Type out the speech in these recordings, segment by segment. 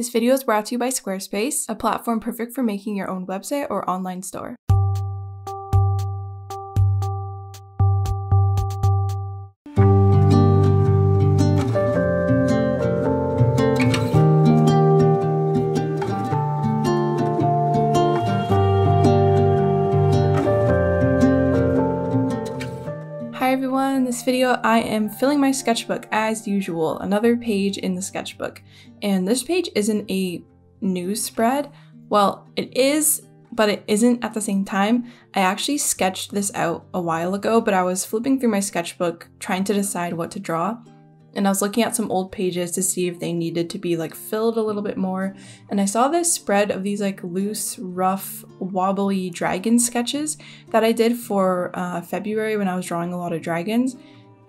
This video is brought to you by Squarespace, a platform perfect for making your own website or online store. Everyone, in this video I am filling my sketchbook as usual, another page in the sketchbook. And this page isn't a news spread. Well, it is, but it isn't at the same time. I actually sketched this out a while ago, but I was flipping through my sketchbook trying to decide what to draw and I was looking at some old pages to see if they needed to be like filled a little bit more. And I saw this spread of these like loose, rough, wobbly dragon sketches that I did for uh, February when I was drawing a lot of dragons.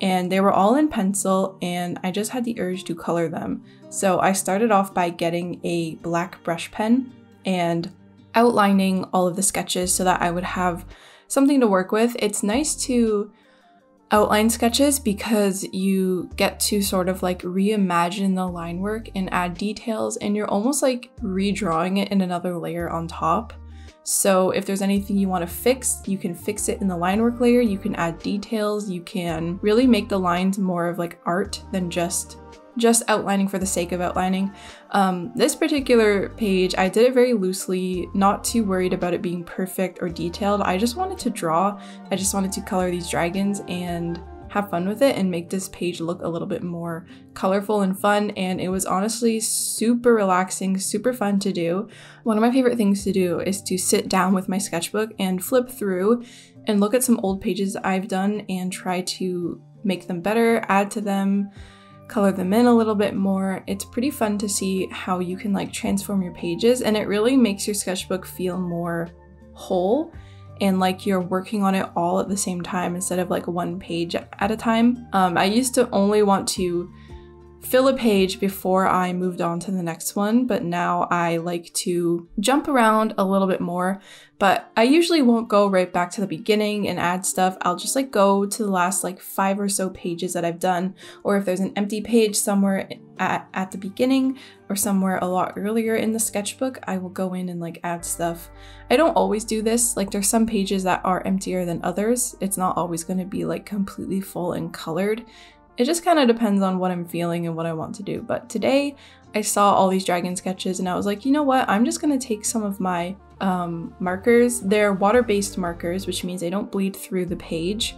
And they were all in pencil, and I just had the urge to color them. So I started off by getting a black brush pen and outlining all of the sketches so that I would have something to work with. It's nice to outline sketches because you get to sort of like reimagine the line work and add details and you're almost like redrawing it in another layer on top. So if there's anything you want to fix, you can fix it in the line work layer, you can add details, you can really make the lines more of like art than just just outlining for the sake of outlining. Um, this particular page, I did it very loosely, not too worried about it being perfect or detailed. I just wanted to draw, I just wanted to color these dragons and have fun with it and make this page look a little bit more colorful and fun and it was honestly super relaxing, super fun to do. One of my favorite things to do is to sit down with my sketchbook and flip through and look at some old pages I've done and try to make them better, add to them, color them in a little bit more. It's pretty fun to see how you can like transform your pages and it really makes your sketchbook feel more whole and like you're working on it all at the same time instead of like one page at a time. Um, I used to only want to fill a page before I moved on to the next one, but now I like to jump around a little bit more. But I usually won't go right back to the beginning and add stuff. I'll just like go to the last like five or so pages that I've done, or if there's an empty page somewhere at, at the beginning or somewhere a lot earlier in the sketchbook, I will go in and like add stuff. I don't always do this, like there's some pages that are emptier than others. It's not always going to be like completely full and colored. It just kind of depends on what I'm feeling and what I want to do. But today I saw all these dragon sketches and I was like, you know what? I'm just going to take some of my um, markers. They're water-based markers, which means they don't bleed through the page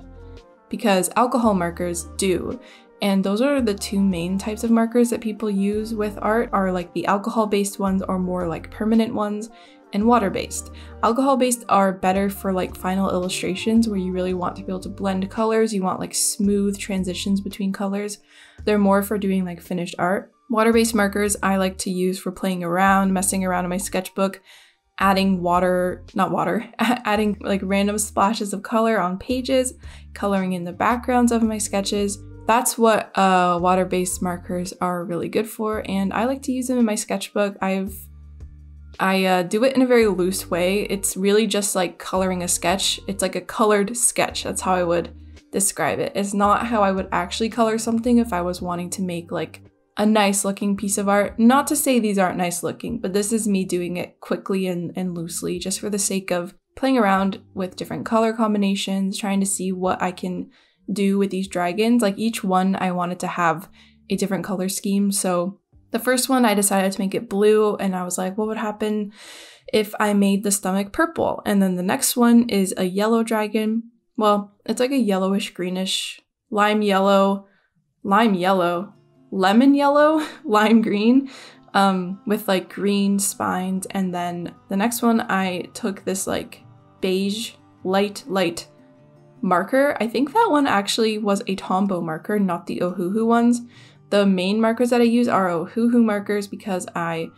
because alcohol markers do. And those are the two main types of markers that people use with art are like the alcohol-based ones or more like permanent ones and water-based. Alcohol-based are better for like final illustrations where you really want to be able to blend colors, you want like smooth transitions between colors. They're more for doing like finished art. Water-based markers I like to use for playing around, messing around in my sketchbook, adding water, not water, adding like random splashes of color on pages, coloring in the backgrounds of my sketches. That's what uh, water-based markers are really good for and I like to use them in my sketchbook. I've I uh, do it in a very loose way. It's really just like coloring a sketch. It's like a colored sketch. That's how I would describe it. It's not how I would actually color something if I was wanting to make like a nice looking piece of art. Not to say these aren't nice looking, but this is me doing it quickly and, and loosely just for the sake of playing around with different color combinations, trying to see what I can do with these dragons. Like each one I wanted to have a different color scheme. So the first one, I decided to make it blue, and I was like, what would happen if I made the stomach purple? And then the next one is a yellow dragon. Well, it's like a yellowish greenish, lime yellow, lime yellow, lemon yellow, lime green, um, with like green spines. And then the next one, I took this like beige, light, light marker. I think that one actually was a Tombow marker, not the Ohuhu ones. The main markers that I use are Ohuhu markers because I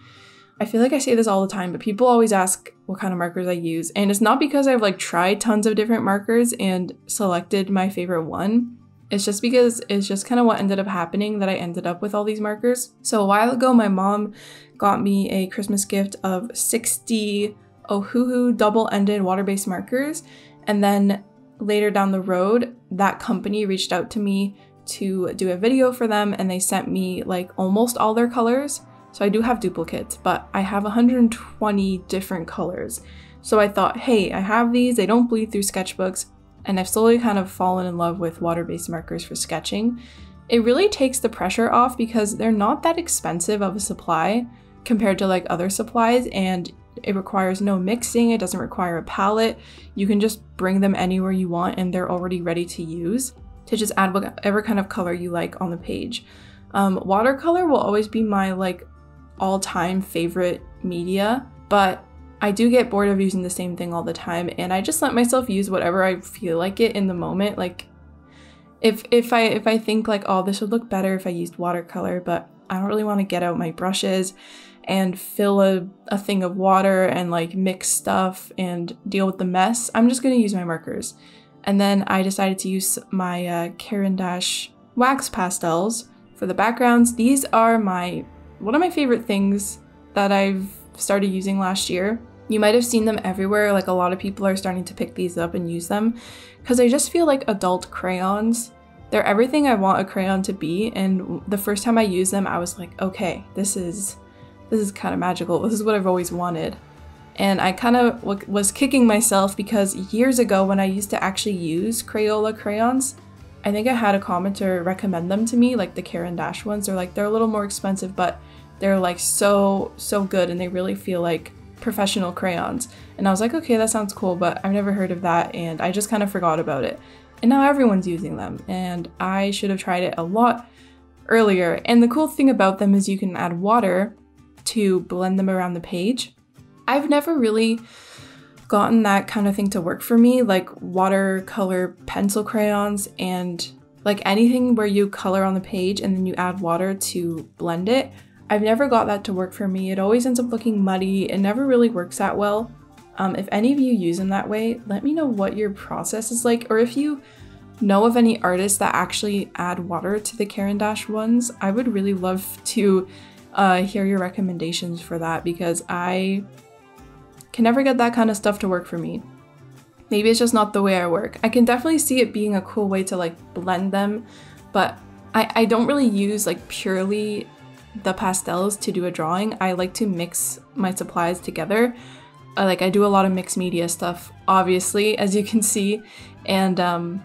I feel like I say this all the time, but people always ask what kind of markers I use. And it's not because I've like tried tons of different markers and selected my favorite one. It's just because it's just kind of what ended up happening that I ended up with all these markers. So a while ago, my mom got me a Christmas gift of 60 Ohuhu double-ended water-based markers. And then later down the road, that company reached out to me to do a video for them and they sent me like almost all their colors. So I do have duplicates, but I have 120 different colors. So I thought, hey, I have these, they don't bleed through sketchbooks, and I've slowly kind of fallen in love with water-based markers for sketching. It really takes the pressure off because they're not that expensive of a supply compared to like other supplies and it requires no mixing, it doesn't require a palette. You can just bring them anywhere you want and they're already ready to use to just add whatever kind of color you like on the page. Um, watercolor will always be my like all-time favorite media, but I do get bored of using the same thing all the time and I just let myself use whatever I feel like it in the moment. Like if if I if I think like oh this would look better if I used watercolor, but I don't really want to get out my brushes and fill a, a thing of water and like mix stuff and deal with the mess. I'm just gonna use my markers. And then I decided to use my uh, Caran d'Ache wax pastels for the backgrounds. These are my one of my favorite things that I've started using last year. You might have seen them everywhere, like a lot of people are starting to pick these up and use them because I just feel like adult crayons. They're everything I want a crayon to be and the first time I used them I was like, okay, this is this is kind of magical. This is what I've always wanted. And I kind of was kicking myself because years ago when I used to actually use Crayola crayons, I think I had a commenter recommend them to me, like the Caran d'Ache ones. They're like, they're a little more expensive, but they're like so, so good and they really feel like professional crayons. And I was like, okay, that sounds cool, but I've never heard of that and I just kind of forgot about it. And now everyone's using them and I should have tried it a lot earlier. And the cool thing about them is you can add water to blend them around the page. I've never really gotten that kind of thing to work for me, like watercolor pencil crayons and like anything where you color on the page and then you add water to blend it. I've never got that to work for me. It always ends up looking muddy. It never really works that well. Um, if any of you use them that way, let me know what your process is like, or if you know of any artists that actually add water to the Caran d'Ache ones. I would really love to uh, hear your recommendations for that because I can never get that kind of stuff to work for me. Maybe it's just not the way I work. I can definitely see it being a cool way to like blend them, but I, I don't really use like purely the pastels to do a drawing. I like to mix my supplies together. Like I do a lot of mixed media stuff, obviously, as you can see, and um,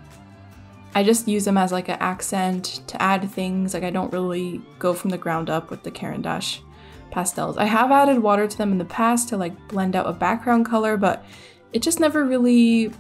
I just use them as like an accent to add things. Like I don't really go from the ground up with the Caran d'Ache pastels. I have added water to them in the past to like blend out a background color, but it just never really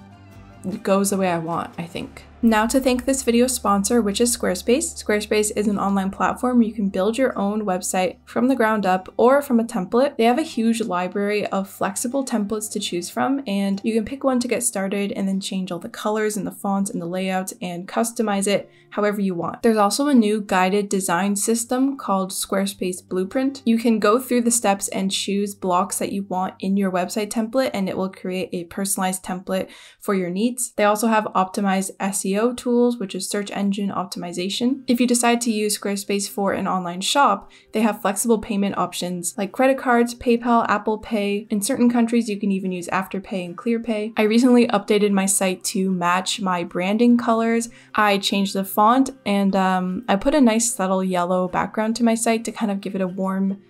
goes the way I want, I think. Now to thank this video sponsor, which is Squarespace. Squarespace is an online platform where you can build your own website from the ground up or from a template. They have a huge library of flexible templates to choose from, and you can pick one to get started and then change all the colors and the fonts and the layouts and customize it however you want. There's also a new guided design system called Squarespace Blueprint. You can go through the steps and choose blocks that you want in your website template, and it will create a personalized template for your needs. They also have optimized SEO SEO tools, which is search engine optimization. If you decide to use Squarespace for an online shop, they have flexible payment options like credit cards, PayPal, Apple Pay. In certain countries, you can even use Afterpay and ClearPay. I recently updated my site to match my branding colors. I changed the font and um, I put a nice subtle yellow background to my site to kind of give it a warm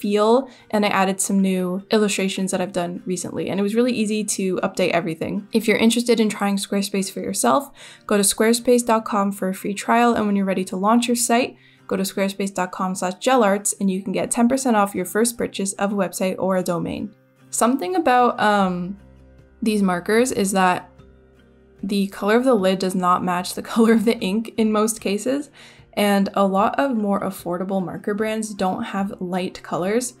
feel and I added some new illustrations that I've done recently and it was really easy to update everything. If you're interested in trying Squarespace for yourself, go to squarespace.com for a free trial and when you're ready to launch your site, go to squarespace.com slash jelarts and you can get 10% off your first purchase of a website or a domain. Something about um, these markers is that the color of the lid does not match the color of the ink in most cases. And a lot of more affordable marker brands don't have light colors.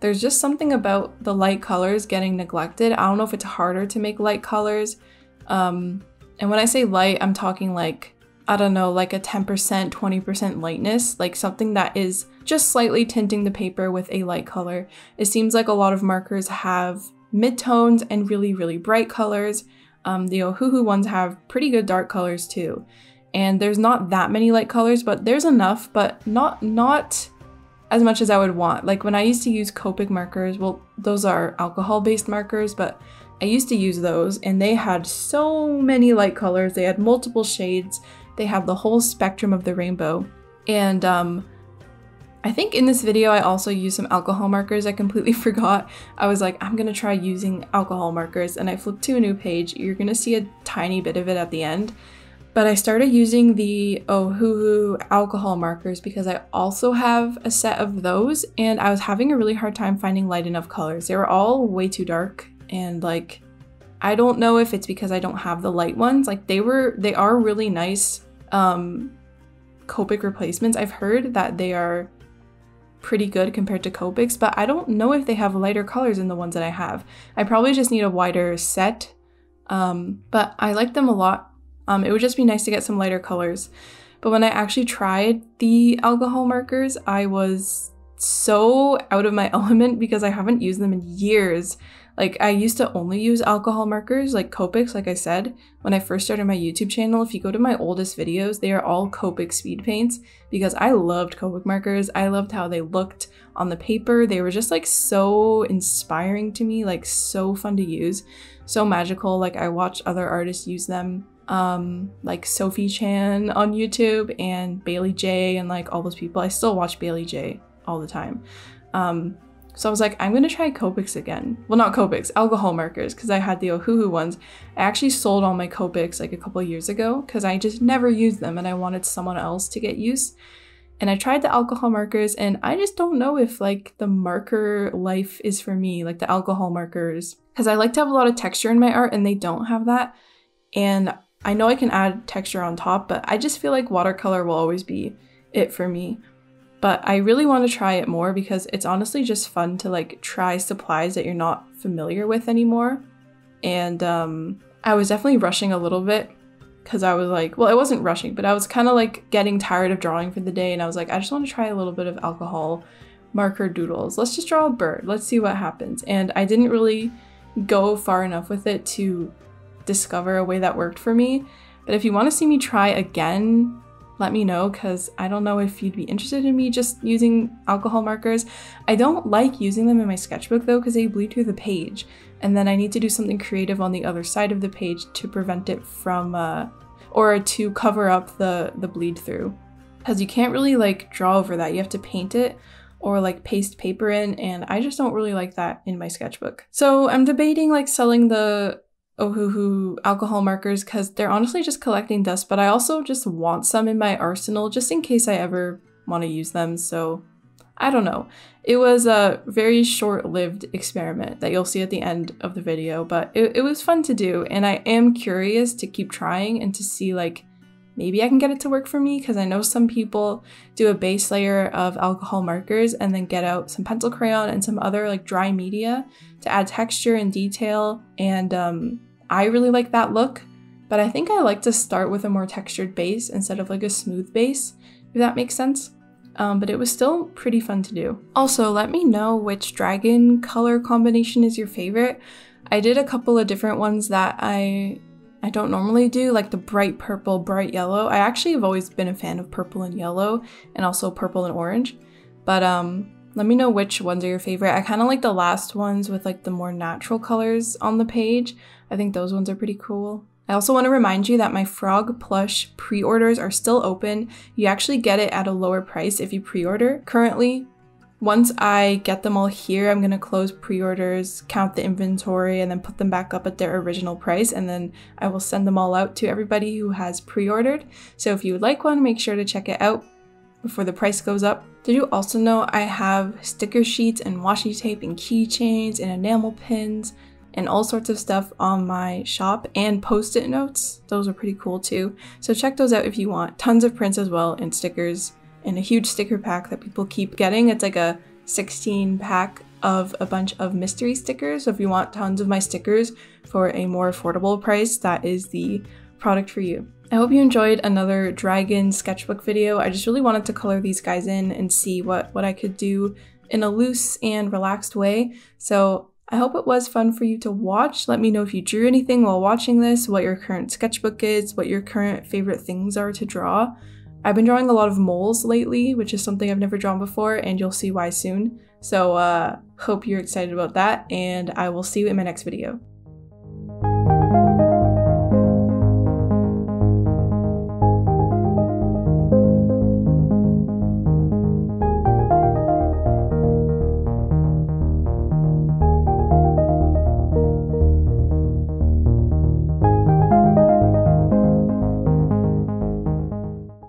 There's just something about the light colors getting neglected. I don't know if it's harder to make light colors. Um, and when I say light, I'm talking like, I don't know, like a 10%, 20% lightness, like something that is just slightly tinting the paper with a light color. It seems like a lot of markers have midtones and really, really bright colors. Um, the Ohuhu ones have pretty good dark colors too and there's not that many light colors, but there's enough, but not not as much as I would want. Like when I used to use Copic markers, well, those are alcohol-based markers, but I used to use those and they had so many light colors. They had multiple shades. They had the whole spectrum of the rainbow. And um, I think in this video I also used some alcohol markers. I completely forgot. I was like, I'm gonna try using alcohol markers and I flipped to a new page. You're gonna see a tiny bit of it at the end. But I started using the Ohuhu alcohol markers because I also have a set of those and I was having a really hard time finding light enough colors. They were all way too dark and like I don't know if it's because I don't have the light ones. Like they were they are really nice um Copic replacements. I've heard that they are pretty good compared to Copics, but I don't know if they have lighter colors in the ones that I have. I probably just need a wider set, um, but I like them a lot um, it would just be nice to get some lighter colors. But when I actually tried the alcohol markers, I was so out of my element because I haven't used them in years. Like I used to only use alcohol markers like Copics, like I said, when I first started my YouTube channel. If you go to my oldest videos, they are all Copic speed paints because I loved Copic markers. I loved how they looked on the paper. They were just like so inspiring to me, like so fun to use, so magical. Like I watched other artists use them um, like Sophie Chan on YouTube and Baylee Jae and like all those people. I still watch Baylee Jae all the time. Um, so I was like, I'm gonna try Copics again. Well, not Copics, alcohol markers, because I had the Ohuhu ones. I actually sold all my Copics like a couple years ago because I just never used them and I wanted someone else to get use. And I tried the alcohol markers and I just don't know if like the marker life is for me, like the alcohol markers. Because I like to have a lot of texture in my art and they don't have that. And I know I can add texture on top, but I just feel like watercolor will always be it for me. But I really want to try it more because it's honestly just fun to like try supplies that you're not familiar with anymore. And um, I was definitely rushing a little bit because I was like, well, I wasn't rushing, but I was kind of like getting tired of drawing for the day. And I was like, I just want to try a little bit of alcohol marker doodles. Let's just draw a bird. Let's see what happens. And I didn't really go far enough with it to discover a way that worked for me. But if you want to see me try again, let me know because I don't know if you'd be interested in me just using alcohol markers. I don't like using them in my sketchbook though because they bleed through the page and then I need to do something creative on the other side of the page to prevent it from uh, or to cover up the the bleed through because you can't really like draw over that you have to paint it or like paste paper in and I just don't really like that in my sketchbook. So I'm debating like selling the Ohuhu alcohol markers because they're honestly just collecting dust, but I also just want some in my arsenal just in case I ever want to use them. So I don't know. It was a very short-lived experiment that you'll see at the end of the video, but it, it was fun to do and I am curious to keep trying and to see like maybe I can get it to work for me because I know some people do a base layer of alcohol markers and then get out some pencil crayon and some other like dry media to add texture and detail. And um, I really like that look, but I think I like to start with a more textured base instead of like a smooth base, if that makes sense. Um, but it was still pretty fun to do. Also, let me know which dragon color combination is your favorite. I did a couple of different ones that I I don't normally do, like the bright purple, bright yellow. I actually have always been a fan of purple and yellow and also purple and orange. But um, let me know which ones are your favorite. I kind of like the last ones with like the more natural colors on the page. I think those ones are pretty cool. I also want to remind you that my frog plush pre-orders are still open. You actually get it at a lower price if you pre-order. Currently, once I get them all here, I'm going to close pre-orders, count the inventory, and then put them back up at their original price, and then I will send them all out to everybody who has pre-ordered. So if you would like one, make sure to check it out before the price goes up. Did you also know I have sticker sheets and washi tape and keychains and enamel pins and all sorts of stuff on my shop and post-it notes. Those are pretty cool too. So check those out if you want. Tons of prints as well and stickers in a huge sticker pack that people keep getting. It's like a 16 pack of a bunch of mystery stickers. So if you want tons of my stickers for a more affordable price, that is the product for you. I hope you enjoyed another dragon sketchbook video. I just really wanted to color these guys in and see what, what I could do in a loose and relaxed way. So I hope it was fun for you to watch. Let me know if you drew anything while watching this, what your current sketchbook is, what your current favorite things are to draw. I've been drawing a lot of moles lately, which is something I've never drawn before, and you'll see why soon. So, uh, hope you're excited about that, and I will see you in my next video.